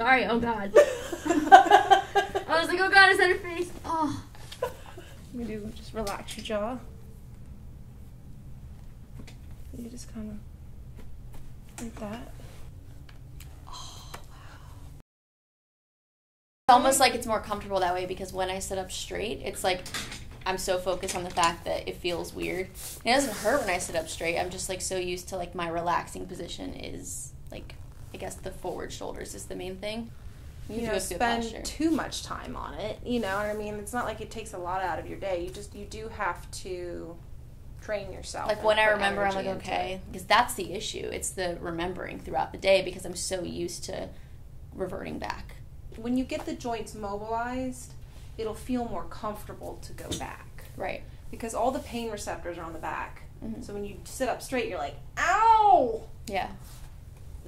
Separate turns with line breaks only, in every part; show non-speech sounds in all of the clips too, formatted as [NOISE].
Sorry. Oh God. [LAUGHS] I was like, oh God, is that her face? Oh.
You do just relax your jaw. You just kind of like that. Oh, wow.
It's almost like it's more comfortable that way because when I sit up straight, it's like I'm so focused on the fact that it feels weird. It doesn't hurt when I sit up straight. I'm just like so used to like my relaxing position is like I guess the forward shoulders is the main thing.
You
do
know, spend
posture.
too much time on it. You know what I mean? It's not like it takes a lot out of your day. You just you do have to train yourself.
Like when I remember, I'm like, okay, because that's the issue. It's the remembering throughout the day because I'm so used to reverting back.
When you get the joints mobilized, it'll feel more comfortable to go back.
Right.
because all the pain receptors are on the back.
Mhm.
So when you sit up straight, you're like, ow!
Yeah.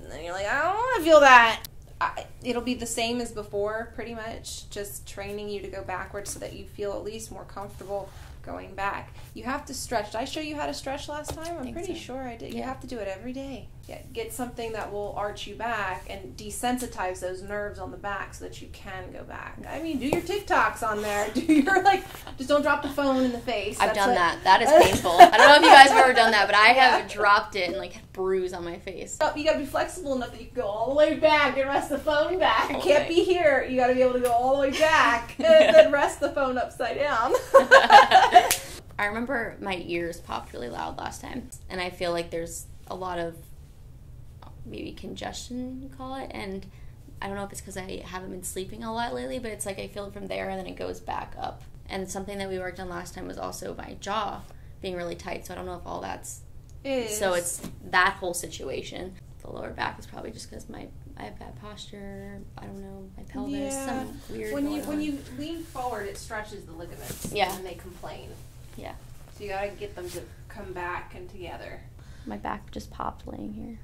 And then you're like, I don't want to feel that. I, it'll be the same as before, pretty much, just training you to go backwards so that you feel at least more comfortable going back. You have to stretch. Did I show you how to stretch last time? I'm pretty
so.
sure I did. You have to do it every day. Yeah, get something that will arch you back and desensitize those nerves on the back so that you can go back. I mean, do your TikToks on there. [LAUGHS] Do your like, just don't drop the phone in the face.
I've
That's
done
what-
that. That is [LAUGHS] painful. I don't know if you guys have ever done that, but I have dropped it and like had bruise on my face.
You gotta be flexible enough that you can go all the way back and rest the phone back.
All
can't
the
be here. You gotta be able to go all the way back [LAUGHS] and then rest the phone upside down.
I remember my ears popped really loud last time, and I feel like there's a lot of maybe congestion, you call it, and I don't know if it's because I haven't been sleeping a lot lately, but it's like I feel it from there and then it goes back up. And something that we worked on last time was also my jaw being really tight, so I don't know if all that's so it's that whole situation. The lower back is probably just because my I have bad posture. I don't know my pelvis.
Yeah.
Some weird.
when you when
on.
you lean forward, it stretches the ligaments.
Yeah.
and they complain.
Yeah.
So you gotta get them to come back and together.
My back just popped laying here.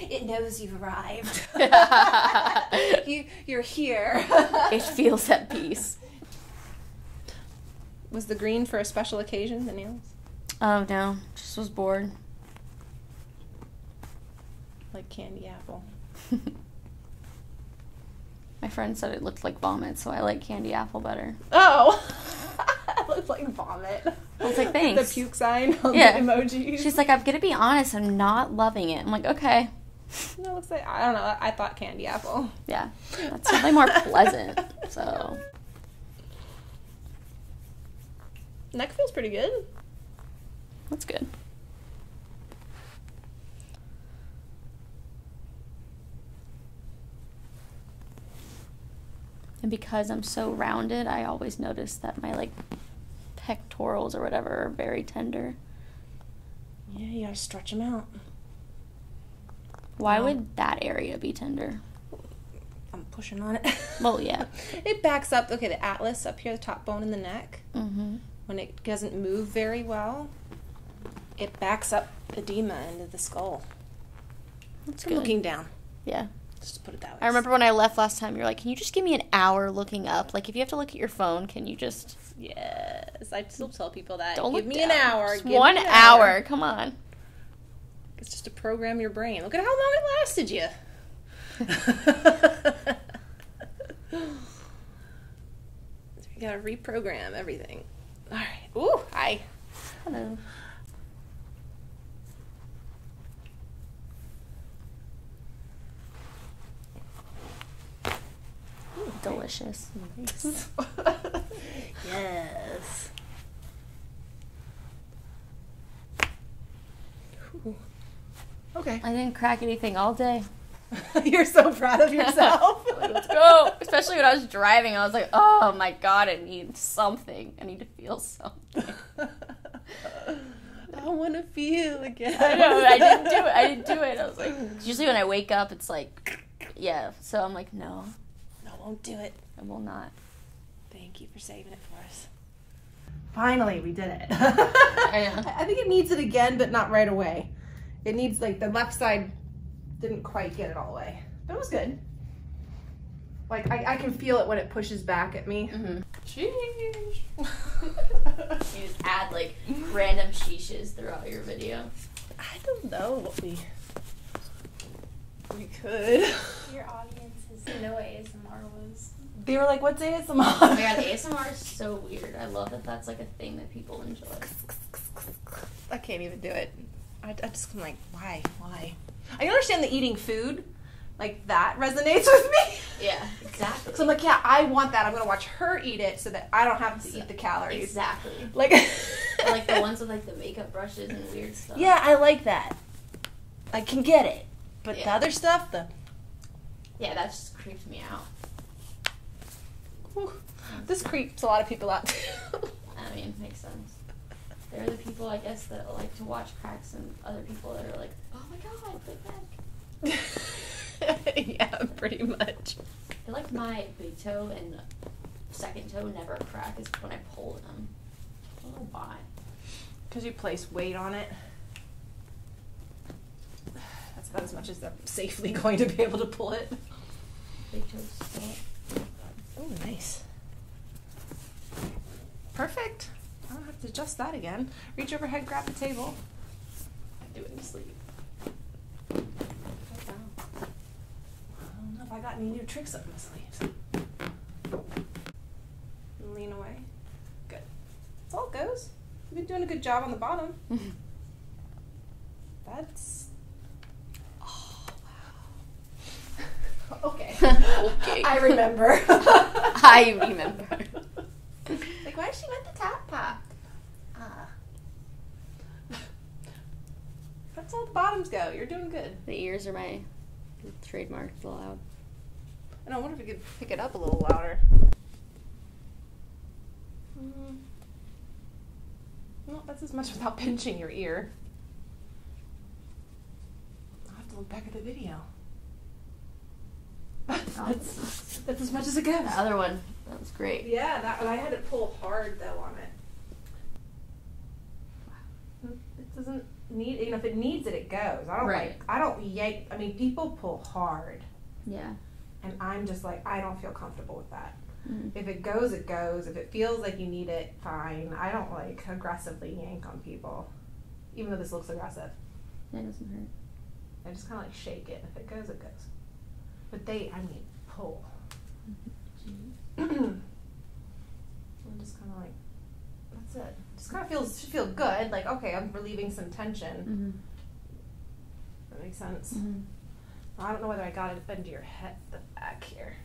It knows you've arrived. [LAUGHS] you you're here.
It feels at peace.
Was the green for a special occasion? The nails,
Oh no, just was bored.
like candy apple. [LAUGHS]
My friend said it looked like vomit, so I like candy apple better.
Oh, [LAUGHS] looks like vomit.
I was like, [LAUGHS] thanks.
The puke sign on
Yeah.
the emoji.
She's like, I'm gonna be honest, I'm not loving it. I'm like, okay,
No, looks like I don't know. I thought candy apple.
yeah, that's definitely more [LAUGHS] pleasant. So
Neck feels pretty good.
that's good. And because I'm so rounded, I always notice that my like pectorals or whatever are very tender.
Yeah, you gotta stretch them out.
Why
Wow.
would that area be tender?
I'm pushing on it. [LAUGHS]
Well, yeah.
it backs up. Okay, the atlas up here, the top bone in the neck.
Mm-hmm.
When it doesn't move very well, it backs up edema into the skull.
That's good.
looking down.
Yeah.
Just put it that way.
I remember when I left last time, you're like, can you just give me an hour looking up? Like, if you have to look at your phone, can you just
I still tell people that.
don't
give me an hour. Give me
one
an
hour. Come on.
It's just to program your brain. Look at how long it lasted you. [LAUGHS] you gotta reprogram everything. All right. Ooh, hi.
Hello. Delicious. [LAUGHS]
yes. Ooh. Okay.
I didn't crack anything all day. [LAUGHS]
You're so proud of [LAUGHS] yourself.
Let's go. Especially when I was driving, I was like, oh my god, I need something. I need to feel something. [LAUGHS]
I want to feel again.
I know. I didn't do it. I didn't do it. I was like, usually when I wake up, it's like, yeah. So I'm like, no,
No, won't do it.
I will not.
Thank you for saving it for. Finally, we did it. [LAUGHS]
I.
I think it needs it again, but not right away. It needs like the left side didn't quite get it all the way, but it was good. Like I, I can feel it when it pushes back at me.
Mm-hmm.
Sheesh. [LAUGHS]
You just add like random sheeshes throughout your video.
I don't know what we. We could.
Your audience is no ASMR was.
They were like, "What's ASMR?"
Oh my god, ASMR is so weird. I love that that's like a thing that people enjoy.
I can't even do it. I, I just am like, why, why? I understand the eating food, like that resonates [LAUGHS] with me.
Yeah, exactly.
So I'm like, yeah, I want that. I'm gonna watch her eat it so that I don't have to eat the calories.
Exactly.
Like, [LAUGHS]
like the ones with like the makeup brushes and weird stuff.
Yeah, I like that. I can get it, but the other stuff, the
Yeah, that just creeps me out.
Whew, this creeps a lot of people out too. [LAUGHS]
I mean, it makes sense. They're the people, I guess, that like to watch cracks, and other people that are like, "Oh my god, big neck." [LAUGHS]
yeah, pretty much.
I like my big toe and second toe never crack is when I pull them. I don't know why.
Because you place weight on it. That's about as much as I'm safely [LAUGHS] going to be able to pull it.
Big toes. still-
Oh, nice. Perfect. I don't have to adjust that again. Reach overhead, grab the table.
I do it in sleep.
I don't know if I got any new tricks up my sleeves. Lean away. Good. That's all it goes. You've been doing a good job on the bottom. [LAUGHS] That's. Oh, wow. [LAUGHS] okay. [LAUGHS]
Okay.
I remember.
I remember. [LAUGHS]
like, why did she let the top pop? Ah. That's how the bottoms go. You're doing good.
The ears are my trademark loud.
And I wonder if we could pick it up a little louder. Mm. No, that's as much without pinching your ear. I'll have to look back at the video. [LAUGHS] that's, that's as much as it goes.
The other one, that was great.
Yeah, that I had to pull hard though on it. It doesn't need you know if it needs it it goes. I don't
Right.
like I don't yank I mean people pull hard
Yeah.
and I'm just like I don't feel comfortable with that.
Mm.
If it goes it goes. If it feels like you need it, fine. I don't like aggressively yank on people. Even though this looks aggressive.
That doesn't hurt.
I just kinda like shake it. If it goes it goes. But they I mean pull. I'm just kind of like, that's it. Just kind of feels should feel good. Like okay, I'm relieving some tension.
Mm-hmm.
That makes sense.
Mm-hmm.
I don't know whether I got it into your head, the back here.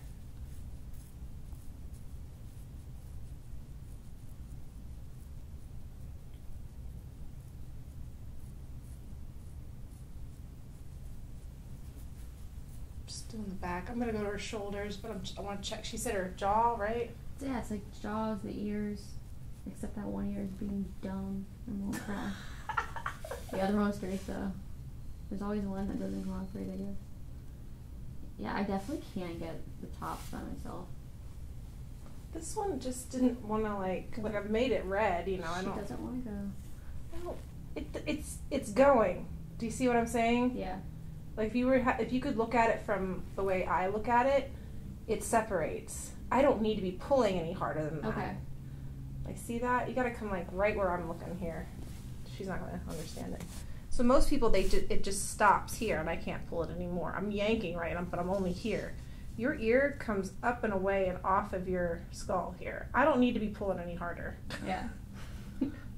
Just doing the back. I'm gonna go to her shoulders, but I'm, I want to check. She said her jaw, right?
Yeah, it's like jaws, the ears, except that one ear is being dumb and won't [LAUGHS] cry. the other one's great though. There's always one that doesn't cooperate, I guess. Yeah, I definitely can't get the tops by myself.
This one just didn't want to like. Like I've made it red, you know. I
she
don't.
doesn't want to go.
Don't it, it's it's going. Do you see what I'm saying?
Yeah.
Like if you were ha- if you could look at it from the way I look at it, it separates. I don't need to be pulling any harder than that.
Okay.
Like see that? You got to come like right where I'm looking here. She's not going to understand it. So most people they ju- it just stops here and I can't pull it anymore. I'm yanking right, I'm, but I'm only here. Your ear comes up and away and off of your skull here. I don't need to be pulling any harder.
Yeah. [LAUGHS]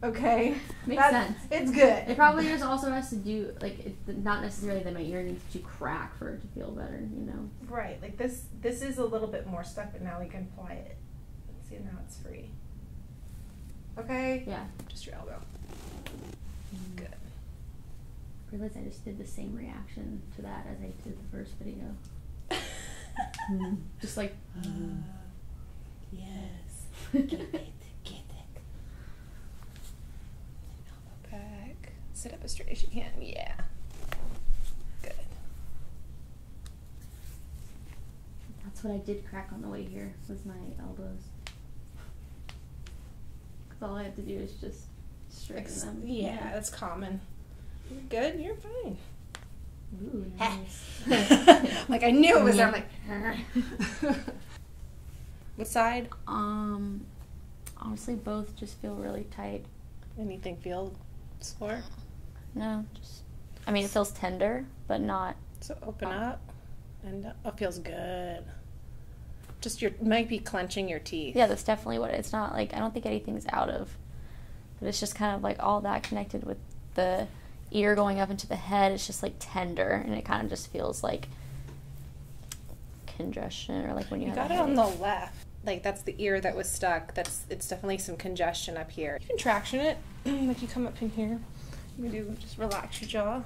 Okay.
Makes
That's-
sense.
It's good.
It probably just also has to do like it's not necessarily that my ear needs to crack for it to feel better, you know.
Right, like this. This is a little bit more stuck, but now we can apply it. See, now it's free. Okay.
Yeah.
Just your elbow. Mm-hmm. Good.
I realized I just did the same reaction to that as I did the first video. [LAUGHS] Mm-hmm. Just like uh, mm-hmm.
yes. [LAUGHS] Get it. Get it. Elbow back. Sit up as straight as you can. Yeah. Good.
that's what I did crack on the way here was my elbows. Cause all I have to do is just straighten
Ex-
them.
yeah, that's common. You're good. You're fine.
Ooh, [LAUGHS] nice. [LAUGHS]
like I knew it was there. I'm like. [LAUGHS] what side?
um, honestly, both just feel really tight.
Anything feel sore?
No, just. I mean, it feels tender, but not
So open up, and uh, it feels good. Just your might be clenching your teeth.
Yeah, that's definitely what it, it's not like. I don't think anything's out of, but it's just kind of like all that connected with the ear going up into the head. It's just like tender, and it kind of just feels like congestion or like when you,
You got it on the left. Like that's the ear that was stuck. That's it's definitely some congestion up here. You can traction it. [CLEARS THROAT] like you come up in here. You do just relax your jaw.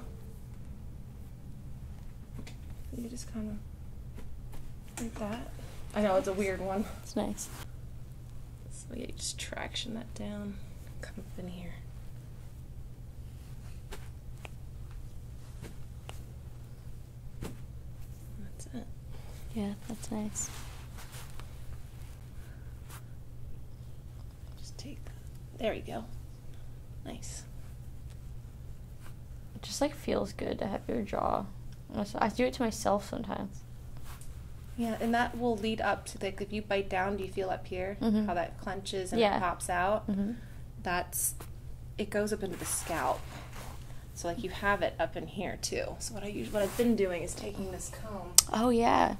You just kind of like that. I know it's a weird one.
It's nice.
So yeah, you just traction that down. Come up in here. That's it.
Yeah, that's nice.
Just take. There you go. Nice.
Just like feels good to have your jaw. I do it to myself sometimes.
Yeah, and that will lead up to like if you bite down, do you feel up here
Mhm.
how that clenches and
Yeah.
it pops out?
hmm
That's it goes up into the scalp. So like you have it up in here too. So what I use, what I've been doing is taking this comb
Oh yeah.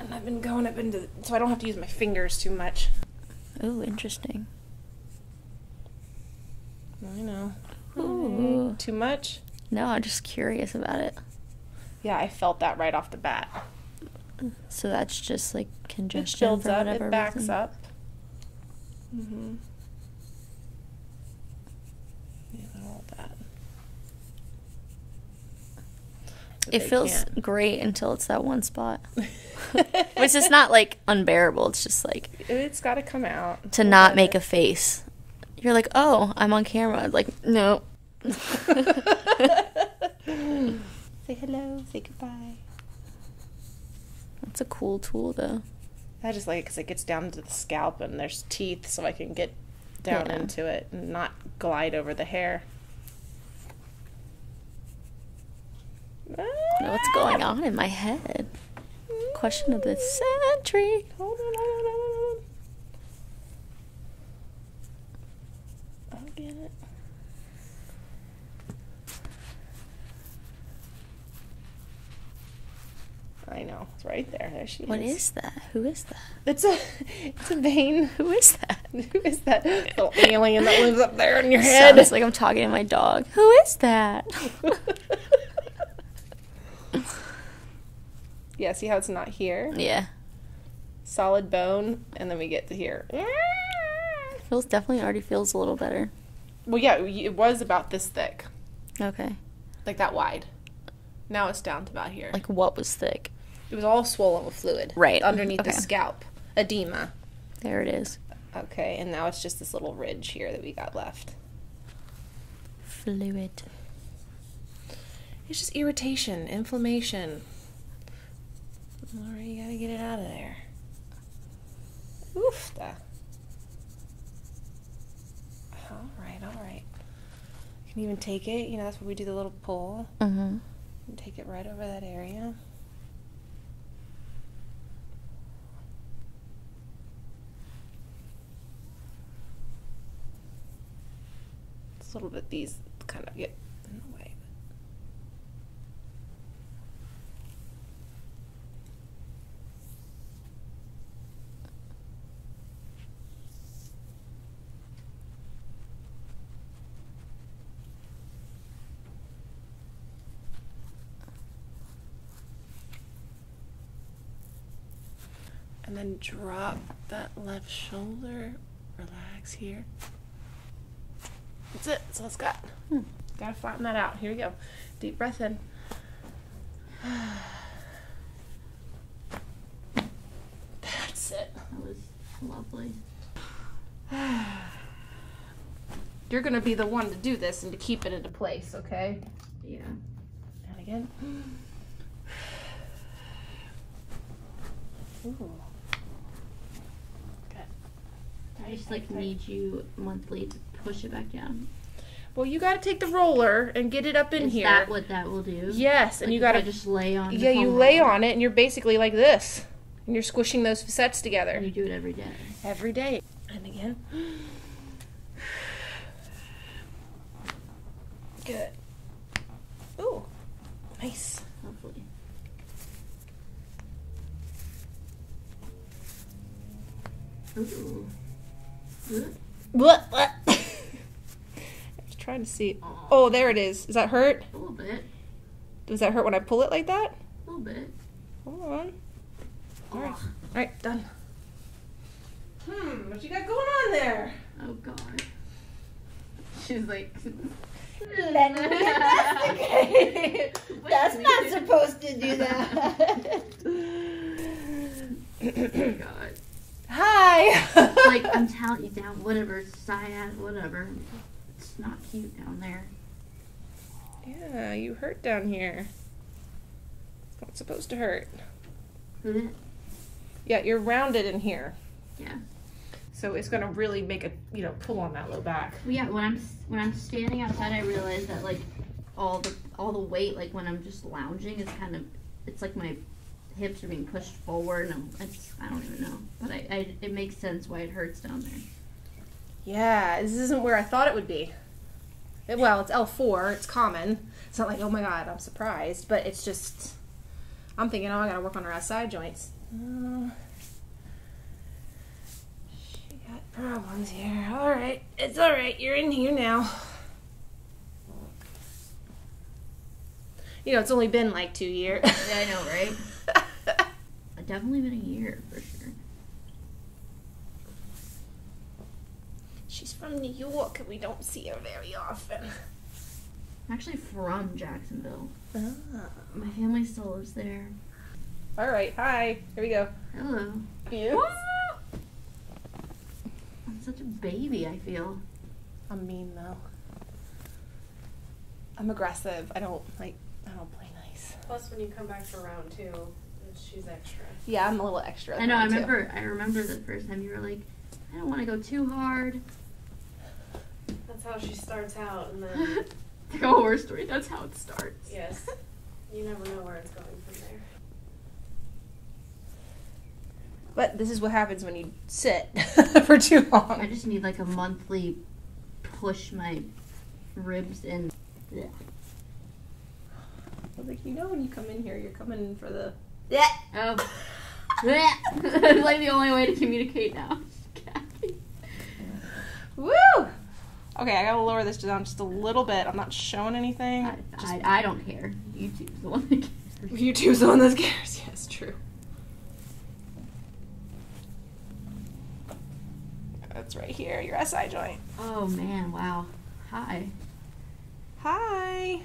and I've been going up into so I don't have to use my fingers too much.
Ooh, interesting.
I know.
Ooh.
Too much?
No, I'm just curious about it.
Yeah, I felt that right off the bat.
So that's just like congestion.
It
builds
up. It backs
reason.
up. Mm-hmm. Yeah, all that. But
It feels
can't.
great until it's that one spot. [LAUGHS] Which is not like unbearable. It's just like
It's got to come out.
to not make a face. You're like, oh, I'm on camera. Like, no. [LAUGHS]
Say hello. Say goodbye.
That's a cool tool, though.
I just like it because it gets down to the scalp and there's teeth, so I can get down
Yeah.
into it and not glide over the hair.
what's going on in my head. Question of the century.
Hold on, hold on, hold on. I'll get it. I know it's right there. There she is.
What
is.
is that? Who is that?
It's a it's a vein. [LAUGHS]
Who is that? [LAUGHS]
Who is that little alien that lives up there in your head?
It's like I'm talking to my dog. Who is that? [LAUGHS]
yeah, see how it's not here?
yeah.
Solid bone, and then we get to here.
Feels definitely already feels a little better.
Well, yeah, it was about this thick,
Okay.
like that wide. Now it's down to about here.
Like what was thick?
It was all swollen with fluid.
Right.
Underneath the scalp. Edema.
There it is.
Okay, and now it's just this little ridge here that we got left.
Fluid.
It's just irritation, inflammation. Alright, you gotta get it out of there. Oof. da. Alright, alright. You can even take it, you know, that's where we do the little pull.
Mm-hmm.
And take it right over that area. Little bit these kind of get in the way. And then drop that left shoulder. Relax here. That's it. That's all it's got.
Hmm.
Gotta flatten that out. Here we go. Deep breath in. [SIGHS] That's it.
That was lovely. [SIGHS]
You're gonna be the one to do this and to keep it into place, okay?
Yeah.
And again. [GASPS] Ooh. Good.
I just like need you monthly to push it back down.
Well, you got to take the roller and get it up in
Is
here.
Is that what that will do?
Yes,
like
and
you
got
to just lay on.
Yeah, you lay
roller.
on it, and you're basically like this, and you're squishing those facets together.
And you do it every day.
Every day, and again. Good. Ooh, nice.
Hopefully. Ooh.
What? What? I was trying to see.
Aw.
Oh, there it is. Does that hurt?
A little bit.
Does that hurt when I pull it like that?
A little bit.
Hold on. All right. All right, done. Hmm, what you got going on there?
Oh god. She's like. [LAUGHS]
Let me investigate. That's not supposed to do that.
oh god.
Hi. [LAUGHS]
Like I'm telling you, down whatever Syad, whatever. It's not cute down there.
yeah, you hurt down here. It's not supposed to hurt.
Blech.
Yeah, you're rounded in here.
Yeah.
So it's gonna really make a you know pull on that low back.
Yeah. When I'm when I'm standing outside, I realize that like all the all the weight, like when I'm just lounging, is kind of it's like my hips are being pushed forward, and I'm, it's, I don't even know, but I, I it makes sense why it hurts down there.
Yeah, this isn't where I thought it would be. It- well, it's L4. It's common. It's not like oh my god, I'm surprised, but it's just I'm thinking oh I gotta work on her side joints. Uh, she got problems here. All right, it's all right. You're in here now. You know, it's only been like two years.
Yeah, I know, right? [LAUGHS] Definitely been a year for sure.
She's from New York, and we don't see her very often.
I'm actually from Jacksonville.
Ah.
My family still lives there.
All right, hi. Here we go.
Hello.
You?
I'm such a baby. I feel.
I'm mean though. I'm aggressive. I don't like. I don't play nice.
Plus, when you come back for round two, she's extra.
Yeah, I'm a little extra.
I know. I
too.
remember. I remember the first time you were like, I don't want to go too hard.
That's how she starts out, and then [LAUGHS]
like a horror story. That's how it starts.
yes, [LAUGHS] you never know where it's going from there.
But this is what happens when you sit [LAUGHS] for too long.
I just need like a monthly push my ribs in. Yeah.
I was like, you know, when you come in here, you're coming in for the. Yeah.
Oh. Blech. it's like the only way to communicate now.
Woo! Okay, I gotta lower this down just a little bit. I'm not showing anything.
I,
Just-
I, I don't care. YouTube's the one that cares. [LAUGHS]
YouTube's the one that cares. [LAUGHS] Yes, true. That's right here, your SI joint.
Oh man, wow. Hi.
Hi.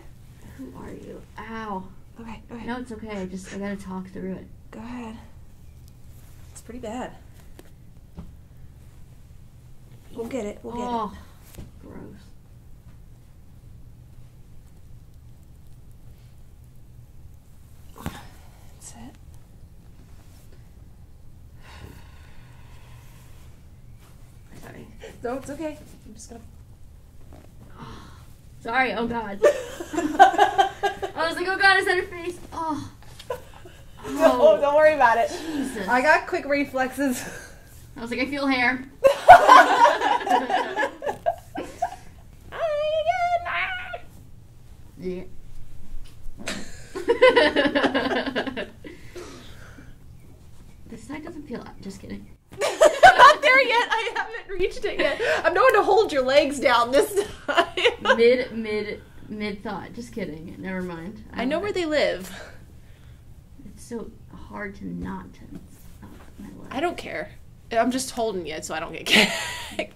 Who are you? Ow.
Okay, go ahead.
No, it's okay. I just I gotta talk through it.
Go ahead. It's pretty bad. We'll get it. We'll get
oh, gross.
That's it. [SIGHS]
Sorry.
No, it's okay. I'm just gonna. [GASPS]
Sorry. Oh God. [LAUGHS] [LAUGHS] I was like, oh God, is that her face? Oh. [LAUGHS]
No, oh. don't worry about it.
Jesus.
I got quick reflexes.
I was like, I feel hair. Yeah. this side doesn't feel. Just kidding.
I'm [LAUGHS] Not there yet. I haven't reached it yet. I'm going to hold your legs down this time. [LAUGHS]
mid, mid, mid thought. Just kidding. Never mind.
I know where they live.
It's so hard to not tense up my leg.
I don't care. I'm just holding you so I don't get kicked. [LAUGHS]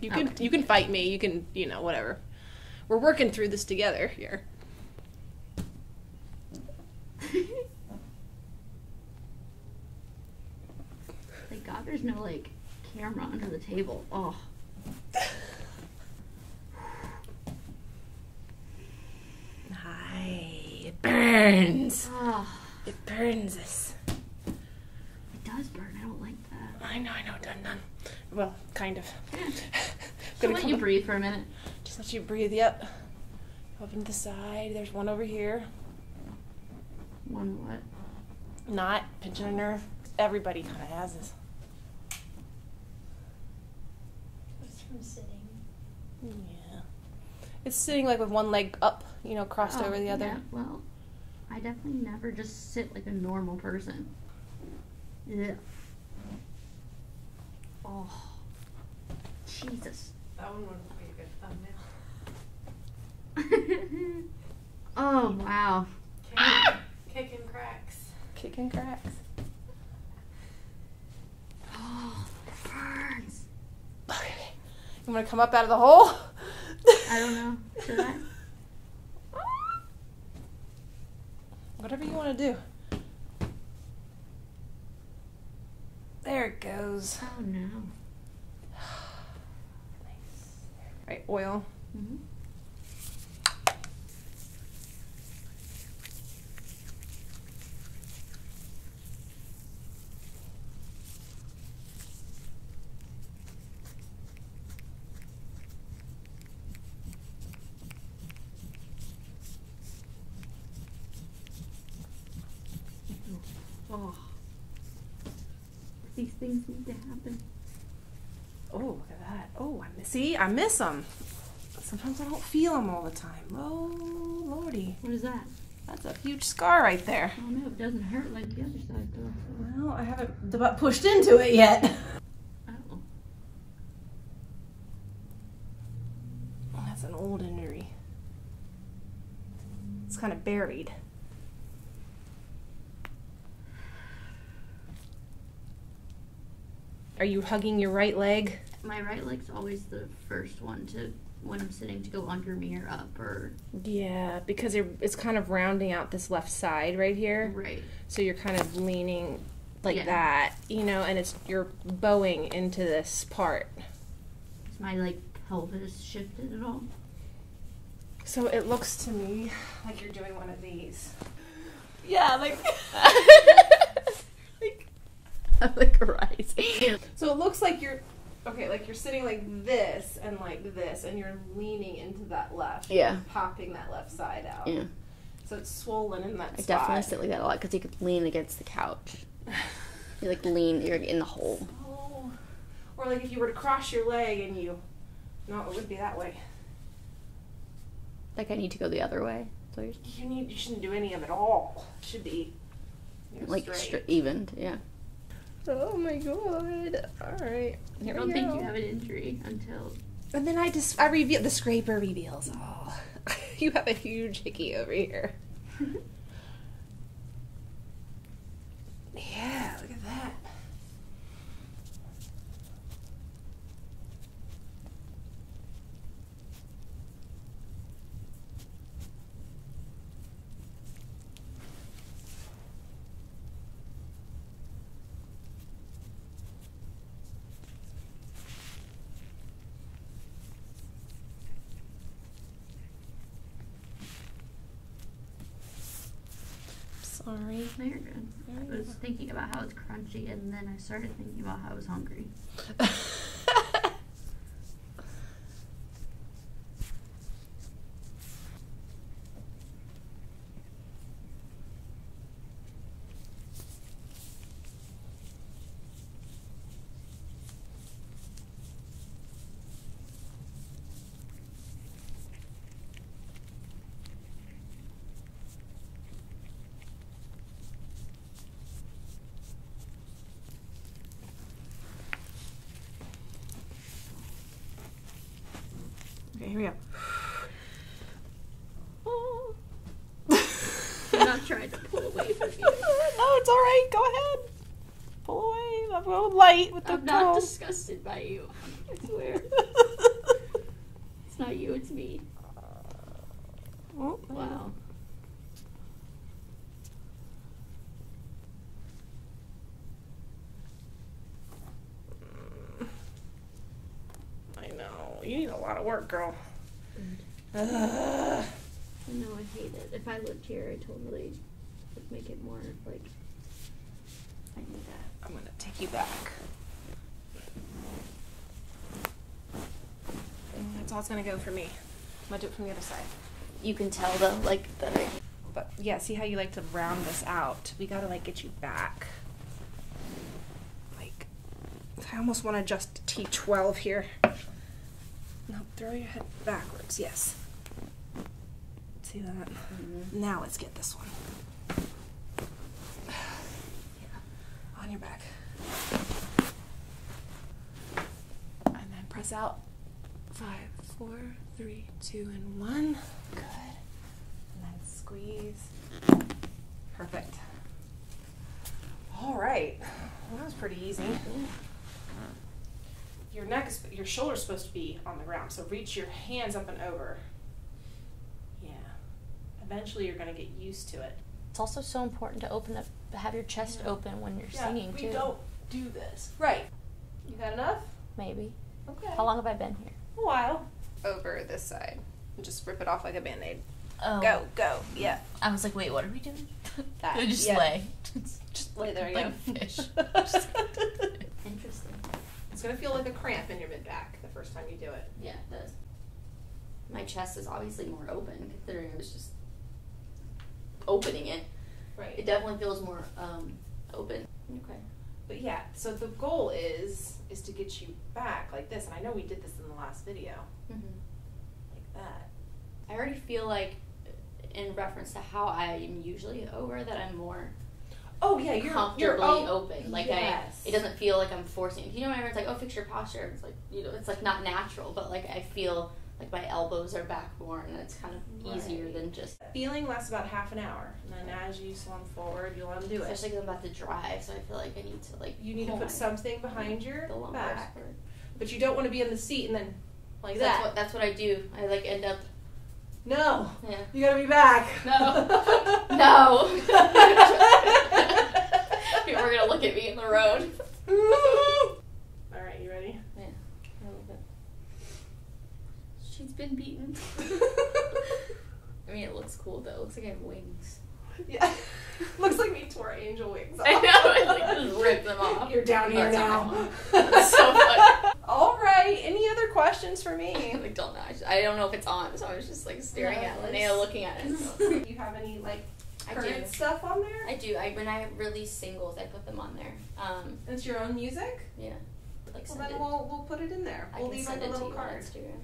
You can
Okay.
you can fight me. You can you know whatever. We're working through this together here. [LAUGHS]
Thank God there's no like camera under the table. Oh.
Hi. It burns.
oh.
It burns us.
It does burn. I don't like that.
I know. I know. Done. Done. Well, kind of.
So [LAUGHS] let you breathe for a minute.
Just let you breathe. Yep. Open to the side. There's one over here.
One what?
Not pinching a nerve. Everybody kind of has this.
It's from sitting.
Yeah. It's sitting like with one leg up, you know, crossed
Oh,
over the oh, other.
yeah, well, I definitely never just sit like a normal person. Yeah. Oh. Jesus.
That one would be a good thumbnail. [LAUGHS]
oh wow.
Kicking, kicking cracks.
Kicking cracks.
Oh, burns.
Okay. You want to come up out of the hole?
I don't know. Should I? [LAUGHS]
Whatever you want to do. There it goes.
Oh no. [SIGHS]
Right, oil.
Mm-hmm. Oh. These things need to happen.
Oh, look at that. Oh, I miss, see, I miss them. Sometimes I don't feel them all the time. Oh, lordy.
What is that?
That's a huge scar right there.
Oh no, it doesn't hurt like the other side though.
Well, I haven't pushed into it yet. [LAUGHS]
Oh.
That's an old injury. It's kind of buried. Are you hugging your right leg?
My right leg's always the first one to when I'm sitting to go under me or up or
Yeah, because it- it's kind of rounding out this left side right here.
right.
So you're kind of leaning like
Yeah.
that, you know, and it's you're bowing into this part.
Is my like pelvis shifted at all?
So it looks to me like you're doing one of these. Yeah, like [LAUGHS] [LAUGHS] like [LAUGHS]
I'm like rising.
So it looks like you're okay, like you're sitting like this and like this, and you're leaning into that left.
Yeah.
Popping that left side out.
Yeah.
So it's swollen in that
I
spot.
definitely sit like that a lot because you could lean against the couch. [LAUGHS] You like lean, you're in the hole.
Oh. Or like if you were to cross your leg and you. No, it would be that way.
Like I need to go the other way. So you're
You need. You shouldn't do any of it at all. It should be.
like
straight.
stra- evened. Yeah.
Oh my god! All right.
I don't think you have an injury until
And then I just I reveal the scraper reveals all. [LAUGHS] you have a huge hickey over here. [LAUGHS] Yeah, look at that. Sorry.
No, you're good. I was thinking about how it's crunchy, and then I started thinking about how I was hungry. [LAUGHS]
okay, here we go.
I'm not trying to pull away from you.
No, it's all right. Go ahead. Pull away. I'm going light with the
I'm not disgusted by you. I swear. It's not you, it's me.
Oh,
Wow.
I know. You need a lot of work, girl. Ugh.
I know I hate it. If I lived here, I totally would make it more like. I need that.
I'm gonna take you back. And that's all it's gonna go for me. I'm gonna do it from the other side.
You can tell though, like that. I,
But yeah, see how you like to round this out? We gotta like get you back. Like, I almost want to just T12 here. No, throw your head backwards. Yes. See that? Mm-hmm. Now let's get this one. On your back. And then press out. Five, four, three, two, and one. Good. And then squeeze. Perfect. All right. Well, that was pretty easy. Your neck is, your shoulder's supposed to be on the ground, so reach your hands up and over. Yeah. Eventually, you're gonna get used to it.
It's also so important to open up, have your chest
Yeah.
open when you're
Yeah,
singing
we
too.
don't do this. Right. You got enough?
Maybe.
Okay.
How long have I been here?
A while. Over this side. Just rip it off like a band aid.
Oh.
Go, go. Yeah.
I was like, wait, what are we doing? [LAUGHS]
That,
We just
yeah.
lay.
Just lay there,
like
yeah.
a fish. [LAUGHS]
Interesting.
it's gonna feel like a cramp in your mid back the first time you do it.
Yeah, it does. My chest is obviously more open considering I was just opening it.
Right.
It definitely feels more um, open. Okay.
But yeah, so the goal is is to get you back like this, and I know we did this in the last video,
Mm-hmm.
like that.
I already feel like, in reference to how I am usually over, that I'm more
Oh yeah, you're
comfortably
you're, oh,
open. Like
yes.
I, it doesn't feel like I'm forcing. You know, whenever it's like, oh, fix your posture. It's like you know, it's like not natural, but like I feel like my elbows are back more, and it's kind of easier
Right.
than just.
Feeling lasts about half an hour, and then as you slump forward, you'll undo it.
Especially because I'm about to drive, so I feel like I need to like.
You need to put something behind your
the
back,
support.
but you don't want to be in the seat and then like
that's
that.
what that's what I do. I like end up.
no,
Yeah.
you gotta be back.
No. [LAUGHS] No. [LAUGHS] [LAUGHS] People are gonna look at me in the road.
All right, you ready?
Yeah. A little bit. She's been beaten. [LAUGHS] I mean, it looks cool though. It looks like I have wings.
Yeah. [LAUGHS] Looks like we tore angel wings off.
I know, I, like, just ripped them off.
You're down here now. [LAUGHS]
That's so funny.
All right. Any other questions for me?
I don't know. I, just, I don't know if it's on, so I was just like staring
No,
at
it's-
Linnea, looking at it.
Do you have any like
I
current
do.
stuff on there?
I do. I when I release singles, I put them on there. Um,
It's your own music.
yeah. Like
Well, then
it.
we'll we'll put it in there.
I
We'll leave like a
it
little card.
Instagram. Me too.